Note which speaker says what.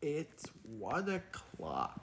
Speaker 1: It's one o'clock.